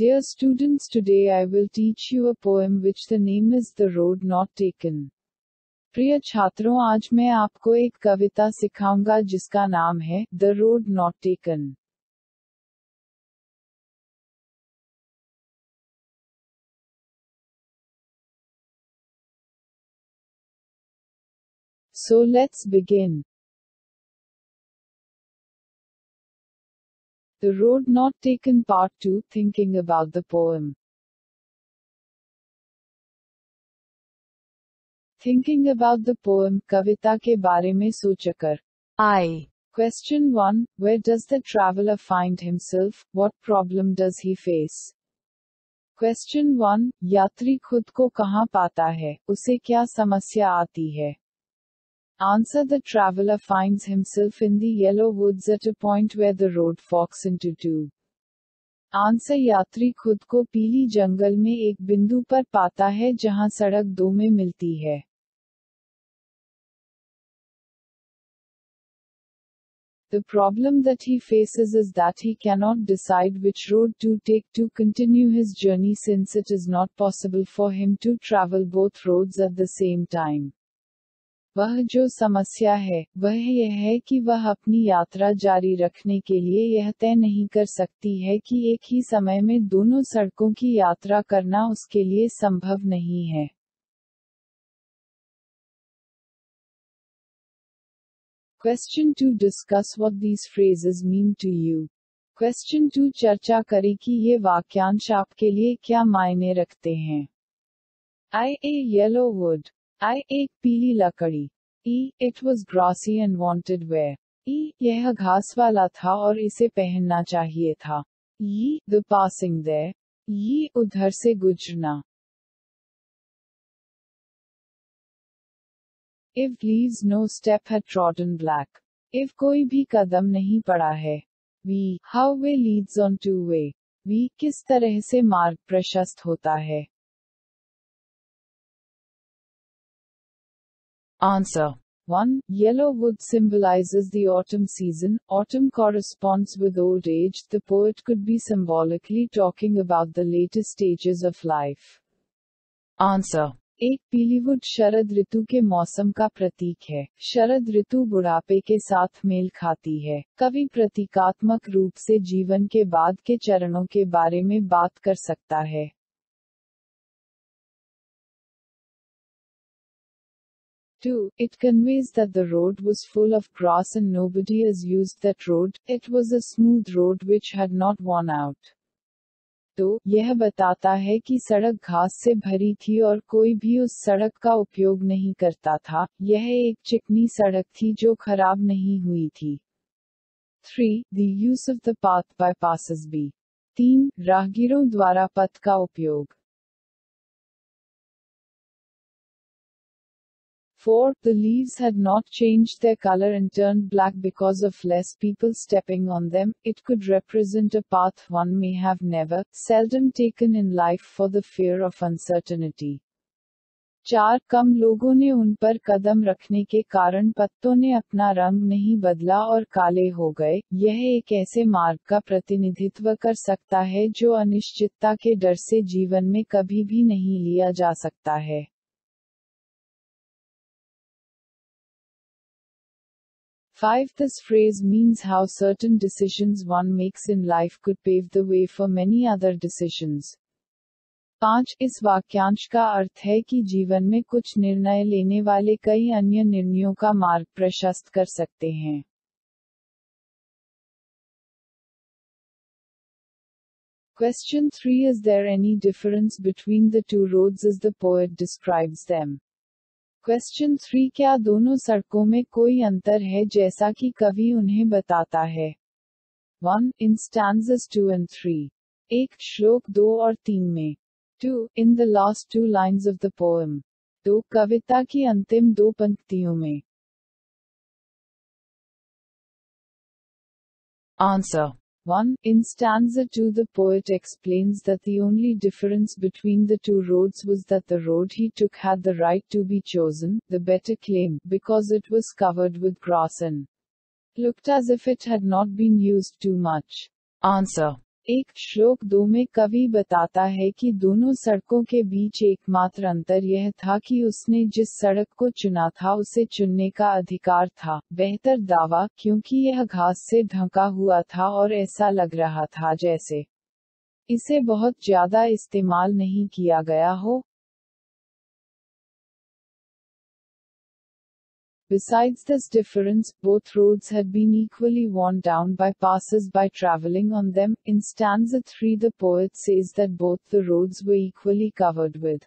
Dear students, today I will teach you a poem which the name is The Road Not Taken. प्रिय छात्रों आज मैं आपको एक कविता सिखाऊँगा जिसका नाम है the road not taken so let's begin The Road Not Taken Part 2 Thinking about the Poem Thinking about the poem कविता के बारे में सोचकर I. Question 1 Where does the traveler find himself? What problem does he face? Question 1 यात्री खुद को कहाँ पाता है उसे क्या समस्या आती है Answer The traveler finds himself in the yellow woods at a point where the road forks into two. Answer यात्री खुद को पीली जंगल में एक बिंदु पर पाता है जहां सड़क दो में मिलती है The problem that he faces is that he cannot decide which road to take to continue his journey since it is not possible for him to travel both roads at the same time. वह जो समस्या है, वह यह है कि वह अपनी यात्रा जारी रखने के लिए यह तय नहीं कर सकती है कि एक ही समय में दोनों सड़कों की यात्रा करना उसके लिए संभव नहीं है। Question two discuss these phrases mean to you question two चर्चा करें कि ये वाक्यांश आपके लिए क्या मायने रखते हैं। I a yellow would I एक पीली लकड़ी ई it was grassy and wanted wear ई यह घास वाला था और इसे पहनना चाहिए था. ई द पासिंग दे ई उधर से गुजरना. If leaves no step had trodden black if कोई भी कदम नहीं पड़ा है. We how way leads on to way we किस तरह से मार्ग प्रशस्त होता है? Answer 1. Yellow wood symbolizes the autumn season. Autumn corresponds with old age. The poet could be symbolically talking about the later stages of life. Answer एक पीलीवुड शरद ऋतु के मौसम का प्रतीक है शरद ऋतु बुढ़ापे के साथ मेल खाती है कवि प्रतीकात्मक रूप से जीवन के बाद के चरणों के बारे में बात कर सकता है 2. It conveys that the road was full of grass and nobody has used that road, it was a smooth road which had not worn out. तो यह बताता है कि सड़क घास से भरी थी और कोई भी उस सड़क का उपयोग नहीं करता था यह एक चिकनी सड़क थी जो खराब नहीं हुई थी 3. The use of the path by passes by. 3. राहगीरों द्वारा पथ का उपयोग 4. The leaves had not changed their color and turned black because of less people stepping on them. It could represent a path one may have never, seldom taken in life for the fear of uncertainty. चार कम लोगों ने उन पर कदम रखने के कारण पत्तों ने अपना रंग नहीं बदला और काले हो गए यह एक ऐसे मार्ग का प्रतिनिधित्व कर सकता है जो अनिश्चितता के डर से जीवन में कभी भी नहीं लिया जा सकता है 5. This phrase means how certain decisions one makes in life could pave the way for many other decisions. पांच इस वाक्यांश का अर्थ है कि जीवन में कुछ निर्णय लेने वाले कई अन्य निर्णयों का मार्ग प्रशस्त कर सकते हैं Question 3 Is there any difference between the two roads as the poet describes them? Question three क्या दोनों सड़कों में कोई अंतर है जैसा कि कवि उन्हें बताता है? One in stanzas two and three एक, श्लोक दो और तीन में. Two in the last two lines of the poem दो, कविता की अंतिम दो पंक्तियों में. Answer 1. In stanza 2 the poet explains that the only difference between the two roads was that the road he took had the right to be chosen, the better claim, because it was covered with grass and looked as if it had not been used too much. Answer एक श्लोक दो में कवि बताता है कि दोनों सड़कों के बीच एकमात्र अंतर यह था कि उसने जिस सड़क को चुना था, उसे चुनने का अधिकार था। बेहतर दावा, क्योंकि यह घास से ढका हुआ था और ऐसा लग रहा था जैसे इसे बहुत ज़्यादा इस्तेमाल नहीं किया गया हो। Besides this difference, both roads had been equally worn down by passers-by traveling on them. In stanza 3 the poet says that both the roads were equally covered with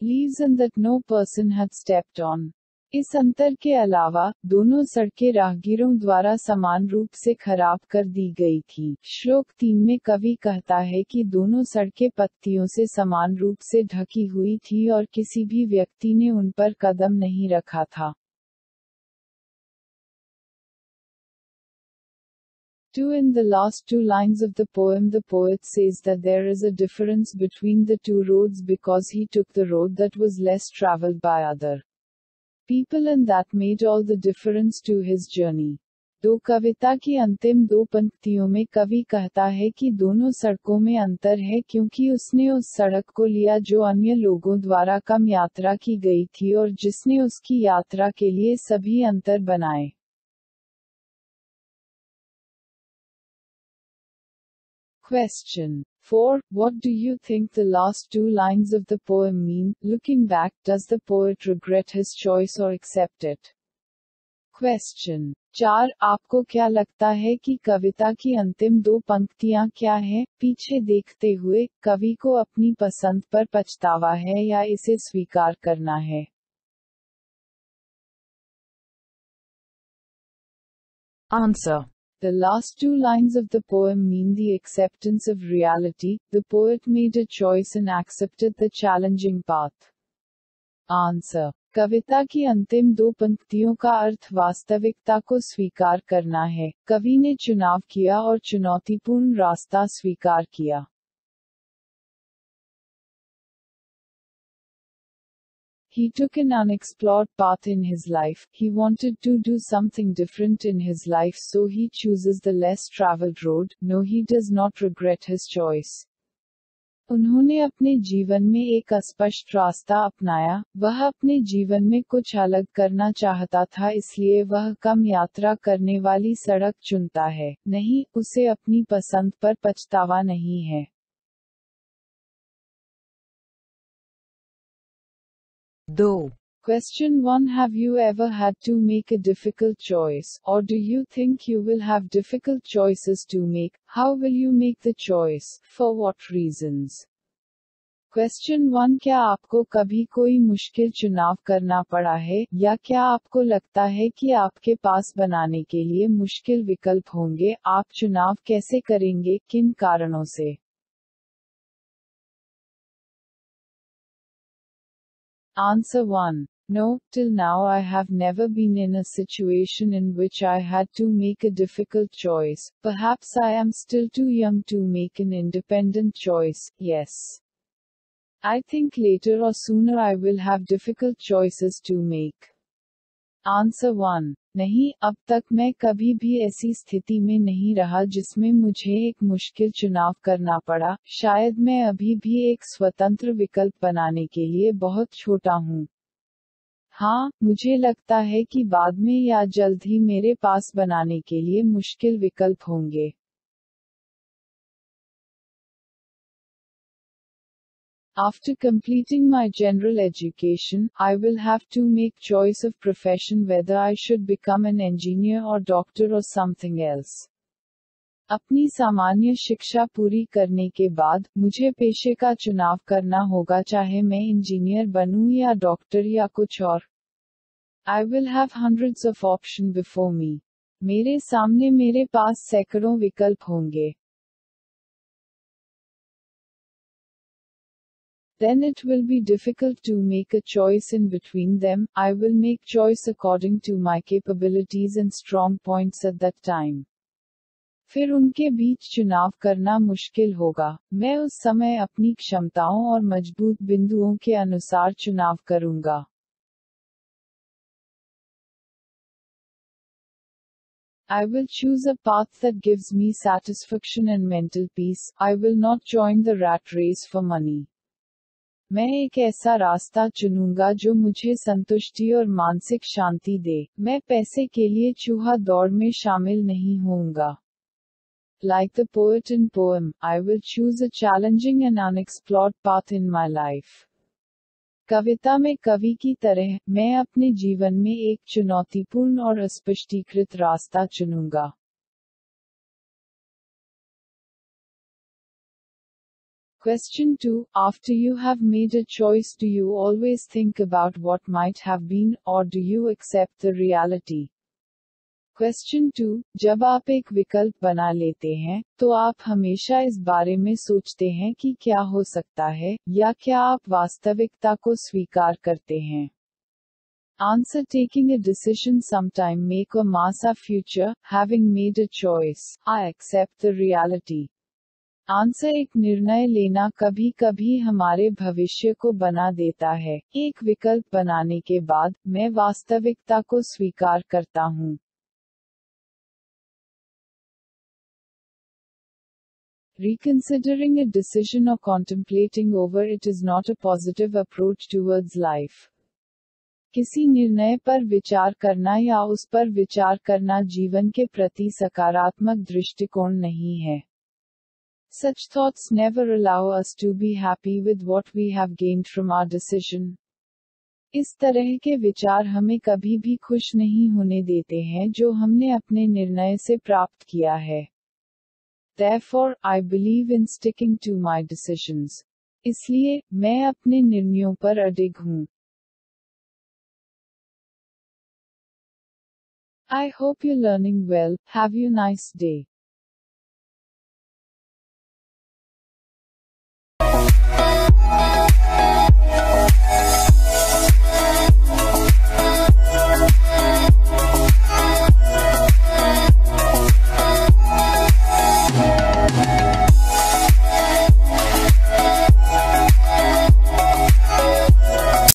leaves and that no person had stepped on. इस अंतर के अलावा दोनों सड़कें राहगीरों द्वारा समान रूप से खराब कर दी गई थी श्लोक तीन में कवि कहता है कि दोनों सड़कें पत्तियों से समान रूप से ढकी हुई थी और किसी भी व्यक्ति ने उन पर कदम नहीं रखा था 2 In the last two lines of the poem the poet says that there is a difference between the two roads because he took the road that was less traveled by other people and that made all the difference to his journey. दो कविता की अंतिम दो पंक्तियों में कवि कहता है कि दोनों सड़कों में अंतर है क्योंकि उसने उस सड़क को लिया जो अन्य लोगों द्वारा कम यात्रा की गई थी और जिसने उसकी यात्रा के लिए सभी अंतर बनाए Question 4. What do you think the last two lines of the poem mean? Looking back, does the poet regret his choice or accept it? Question 4. आपको क्या लगता है कि कविता की अंतिम दो पंक्तियाँ क्या हैं? पीछे देखते हुए कवि को अपनी पसंद पर पछतावा है या इसे स्वीकार करना है Answer The last two lines of the poem mean the acceptance of reality. The poet made a choice and accepted the challenging path. Answer. कविता की अंतिम दो पंक्तियों का अर्थ वास्तविकता को स्वीकार करना है कवि ने चुनाव किया और चुनौतीपूर्ण रास्ता स्वीकार किया He took an unexplored path in his life, he wanted to do something different in his life so he chooses the less traveled road, no he does not regret his choice. उन्होंने अपने जीवन में एक अस्पष्ट रास्ता अपनाया वह अपने जीवन में कुछ अलग करना चाहता था इसलिए वह कम यात्रा करने वाली सड़क चुनता है नहीं उसे अपनी पसंद पर पछतावा नहीं है दो question one have you ever had to make a difficult choice और do you think you will have difficult choices to make how will you make the choice for what reasons question one क्या आपको कभी कोई मुश्किल चुनाव करना पड़ा है, या क्या आपको लगता है कि आपके पास बनाने के लिए मुश्किल विकल्प होंगे? आप चुनाव कैसे करेंगे? किन कारणों से? Answer 1. No, till now I have never been in a situation in which I had to make a difficult choice. Perhaps I am still too young to make an independent choice, yes. I think later or sooner I will have difficult choices to make. Answer 1. नहीं, अब तक मैं कभी भी ऐसी स्थिति में नहीं रहा जिसमें मुझे एक मुश्किल चुनाव करना पड़ा। शायद मैं अभी भी एक स्वतंत्र विकल्प बनाने के लिए बहुत छोटा हूँ। हाँ मुझे लगता है कि बाद में या जल्द ही मेरे पास बनाने के लिए मुश्किल विकल्प होंगे। After completing my general education, I will have to make choice of profession whether I should become an engineer or doctor or something else. अपनी सामान्य शिक्षा पूरी करने के बाद मुझे पेशे का चुनाव करना होगा चाहे मैं इंजीनियर बनूं या डॉक्टर या कुछ और I will have hundreds of options before me. मेरे सामने मेरे पास सैकड़ों विकल्प होंगे then it will be difficult to make a choice in between them. I will make choice according to my capabilities and strong points at that time. फिर उनके बीच चुनाव करना मुश्किल होगा मैं उस समय अपनी क्षमताओं और मजबूत बिंदुओं के अनुसार चुनाव करूंगा I will choose a path that gives me satisfaction and mental peace. I will not join the rat race for money. मैं एक ऐसा रास्ता चुनूँगा जो मुझे संतुष्टि और मानसिक शांति दे। मैं पैसे के लिए चूहा दौड़ में शामिल नहीं होऊँगा। Like the poet in poem, I will choose a challenging and unexplored path in my life. कविता में कवि की तरह मैं अपने जीवन में एक चुनौतीपूर्ण और अस्पष्टीकृत रास्ता चुनूँगा। Question 2 After you have made a choice, do you always think about what might have been, or do you accept the reality? Question two जब आप एक विकल्प बना लेते हैं तो आप हमेशा इस बारे में सोचते हैं कि क्या हो सकता है या क्या आप वास्तविकता को स्वीकार करते हैं answer taking a decision sometime make a mass of future, having made a choice, I accept the reality. Answer एक निर्णय लेना कभी कभी हमारे भविष्य को बना देता है। एक विकल्प बनाने के बाद मैं वास्तविकता को स्वीकार करता हूँ। Reconsidering a decision or contemplating over it is not a positive approach towards life. किसी निर्णय पर विचार करना या उस पर विचार करना जीवन के प्रति सकारात्मक दृष्टिकोण नहीं है। Such thoughts never allow us to be happy with what we have gained from our decision. इस तरह के विचार हमें कभी भी खुश नहीं होने देते हैं जो हमने अपने निर्णय से प्राप्त किया है Therefore, I believe in sticking to my decisions. इसलिए मैं अपने निर्णयों पर अडिग हूँ I hope you're learning well. Have you nice day.